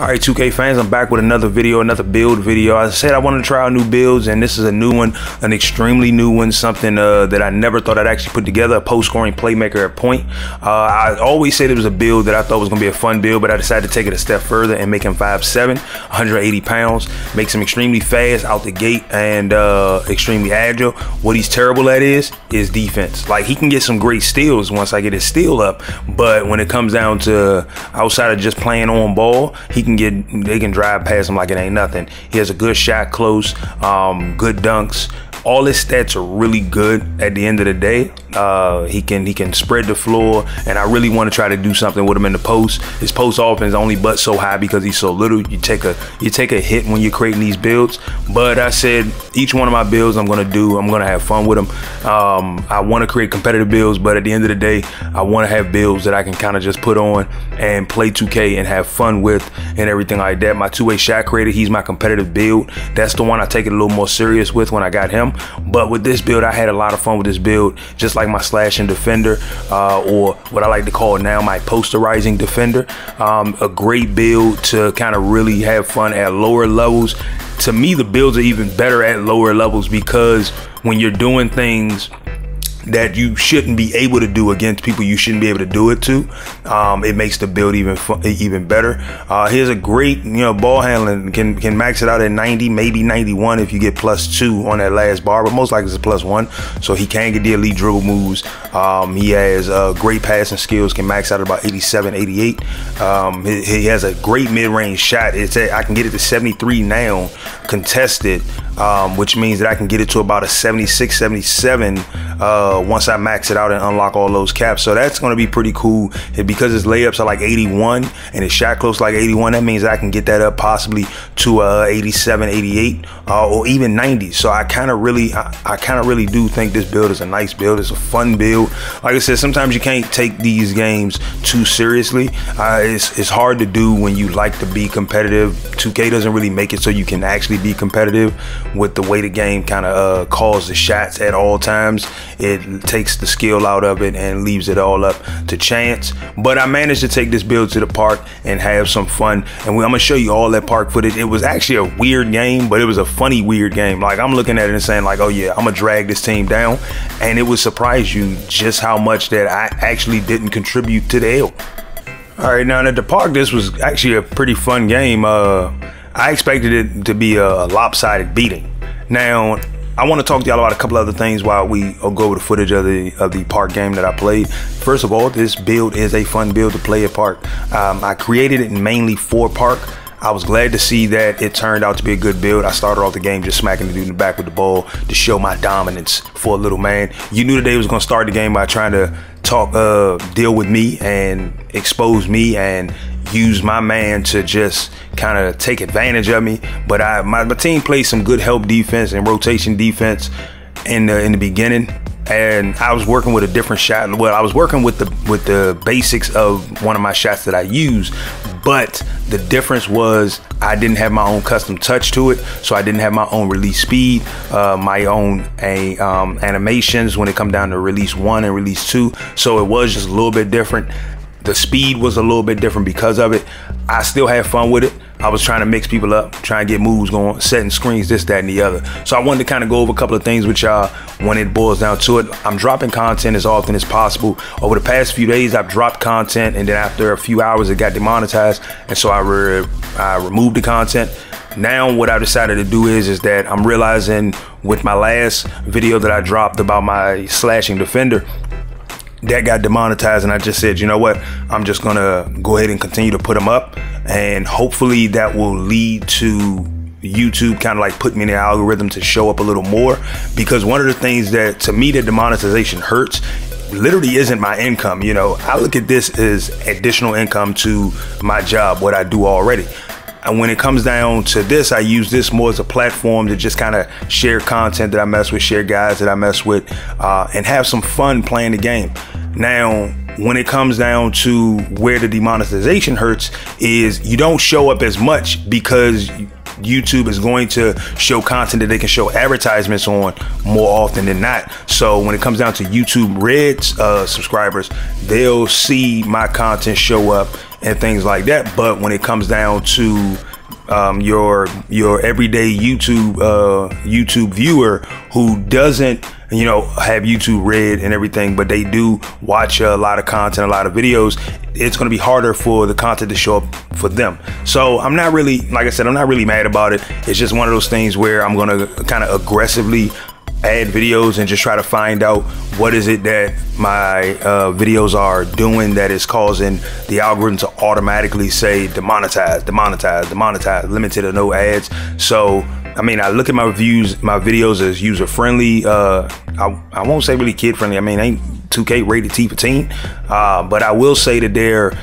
All right, 2K fans, I'm back with another video, another build video. I said I wanted to try out new builds, and this is a new one, an extremely new one, something uh, that I never thought I'd actually put together, a post-scoring playmaker at point. Uh, I always said it was a build that I thought was going to be a fun build, but I decided to take it a step further and make him 5'7", 180 pounds, makes him extremely fast out the gate and uh, extremely agile. What he's terrible at is, is defense. Like, he can get some great steals once I get his steal up, but when it comes down to outside of just playing on ball, he can can get they can drive past him like it ain't nothing. He has a good shot close, um, good dunks, all his stats are really good at the end of the day. Uh, he can he can spread the floor, and I really want to try to do something with him in the post. His post offense only but so high because he's so little. You take a you take a hit when you're creating these builds. But I said each one of my builds I'm gonna do. I'm gonna have fun with them. Um, I want to create competitive builds, but at the end of the day, I want to have builds that I can kind of just put on and play 2K and have fun with and everything like that. My two-way shot creator, he's my competitive build. That's the one I take it a little more serious with when I got him. But with this build, I had a lot of fun with this build, just like my slashing defender, uh, or what I like to call now my posterizing defender. Um, a great build to kind of really have fun at lower levels. To me, the builds are even better at lower levels because when you're doing things that you shouldn't be able to do against people you shouldn't be able to do it to. Um, it makes the build even fun, even better. Uh, here's a great, you know, ball handling can can max it out at 90, maybe 91 if you get plus two on that last bar, but most likely it's a plus one. So he can get the elite dribble moves. Um, he has uh, great passing skills, can max out at about 87, 88. Um, he, he, has a great mid-range shot. It's a, I can get it to 73 now, contested, um, which means that I can get it to about a 76, 77. Uh, once I max it out and unlock all those caps. So that's going to be pretty cool. And because his layups are like 81 and his shot close like 81, that means I can get that up possibly to uh, 87, 88, uh, or even 90. So I kind of really, I, I kind of really do think this build is a nice build. It's a fun build. Like I said, sometimes you can't take these games too seriously. Uh, it's, it's hard to do when you like to be competitive. 2K doesn't really make it so you can actually be competitive with the way the game kind of uh, calls the shots at all times. It takes the skill out of it and leaves it all up to chance. But I managed to take this build to the park and have some fun. And we, I'm gonna show you all that park footage. It was actually a weird game, but it was a funny weird game. Like I'm looking at it and saying like, oh yeah, I'm gonna drag this team down, and it would surprise you just how much that I actually didn't contribute to the L. All right, now at the park, this was actually a pretty fun game. Uh, I expected it to be a lopsided beating. Now, I want to talk to y'all about a couple other things while we go over the footage of the of the park game that I played. First of all, this build is a fun build to play at park. Um, I created it mainly for park. I was glad to see that it turned out to be a good build. I started off the game just smacking the dude in the back with the ball to show my dominance for a little man. You knew today was going to start the game by trying to talk, uh, deal with me and expose me and use my man to just kind of take advantage of me. But I my, my team played some good help defense and rotation defense in the in the beginning. And I was working with a different shot. Well, I was working with the with the basics of one of my shots that I use, but the difference was I didn't have my own custom touch to it, so I didn't have my own release speed, uh, my own a, um, animations when it come down to release one and release two. So it was just a little bit different. The speed was a little bit different because of it. I still had fun with it. I was trying to mix people up, trying to get moves going, setting screens, this, that, and the other. So I wanted to kind of go over a couple of things with y'all when it boils down to it. I'm dropping content as often as possible. Over the past few days, I've dropped content, and then after a few hours, it got demonetized, and so I, re I removed the content. Now, what I decided to do is, is that I'm realizing with my last video that I dropped about my slashing defender, that got demonetized and I just said, you know what, I'm just gonna go ahead and continue to put them up and hopefully that will lead to YouTube kind of like put me in the algorithm to show up a little more. Because one of the things that to me the demonetization hurts literally isn't my income you know? I look at this as additional income to my job what I do already and when it comes down to this, I use this more as a platform to just kind of share content that I mess with, share guys that I mess with, uh, and have some fun playing the game. Now, when it comes down to where the demonetization hurts, is you don't show up as much because YouTube is going to show content that they can show advertisements on more often than not. So when it comes down to YouTube Reds uh, subscribers, they'll see my content show up and things like that. But when it comes down to um, your your everyday YouTube uh, YouTube viewer who doesn't you know have YouTube Red and everything, but they do watch a lot of content, a lot of videos. It's going to be harder for the content to show up for them. So I'm not really, like I said, I'm not really mad about it. It's just one of those things where I'm going to kind of aggressively add videos and just try to find out what is it that my uh, videos are doing that is causing the algorithm to automatically say demonetize, demonetize, demonetize, limited or no ads. So I mean, I look at my views, my videos as user friendly. Uh, I, I won't say really kid friendly. I mean, ain't 2K rated T for teen, uh, but I will say that they're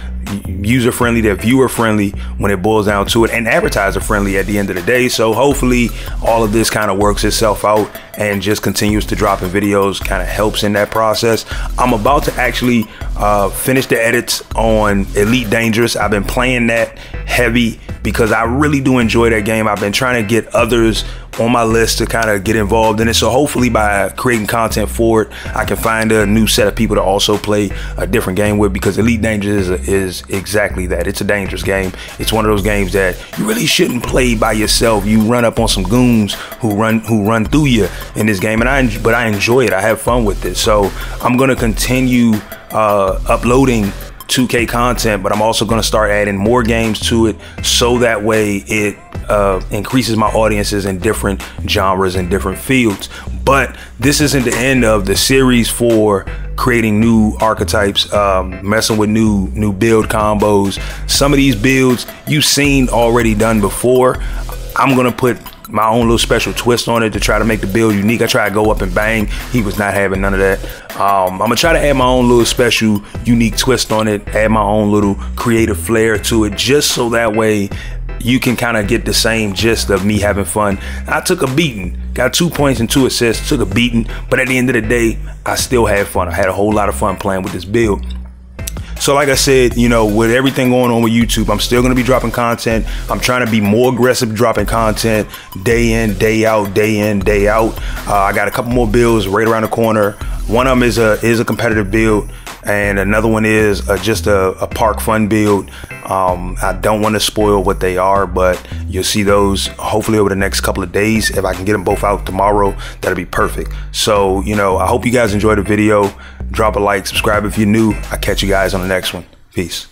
user friendly, they're viewer friendly when it boils down to it, and advertiser friendly at the end of the day. So hopefully, all of this kind of works itself out and just continues to drop in videos, kind of helps in that process. I'm about to actually uh, finish the edits on Elite Dangerous. I've been playing that heavy because I really do enjoy that game. I've been trying to get others on my list to kind of get involved in it. So hopefully by creating content for it, I can find a new set of people to also play a different game with because Elite Dangerous is, is exactly that. It's a dangerous game. It's one of those games that you really shouldn't play by yourself. You run up on some goons who run who run through you in this game, and I but I enjoy it. I have fun with it. So I'm gonna continue uh, uploading 2K content, but I'm also going to start adding more games to it so that way it uh, increases my audiences in different genres and different fields. But this isn't the end of the series for creating new archetypes, um, messing with new new build combos. Some of these builds you've seen already done before. I'm gonna put my own little special twist on it to try to make the build unique. I tried to go up and bang. He was not having none of that. Um, I'm gonna try to add my own little special unique twist on it, add my own little creative flair to it, just so that way you can kind of get the same gist of me having fun. I took a beating, got two points and two assists, took a beating, but at the end of the day, I still had fun. I had a whole lot of fun playing with this build. So, like I said, you know, with everything going on with YouTube, I'm still going to be dropping content. I'm trying to be more aggressive dropping content day in, day out, day in, day out. Uh, I got a couple more builds right around the corner. One of them is a is a competitive build, and another one is uh, just a, a, park fun build. Um, I don't want to spoil what they are, but you'll see those hopefully over the next couple of days. If I can get them both out tomorrow, that'll be perfect. So, you know, I hope you guys enjoyed the video. Drop a like, subscribe if you're new. I'll catch you guys on the next one. Peace.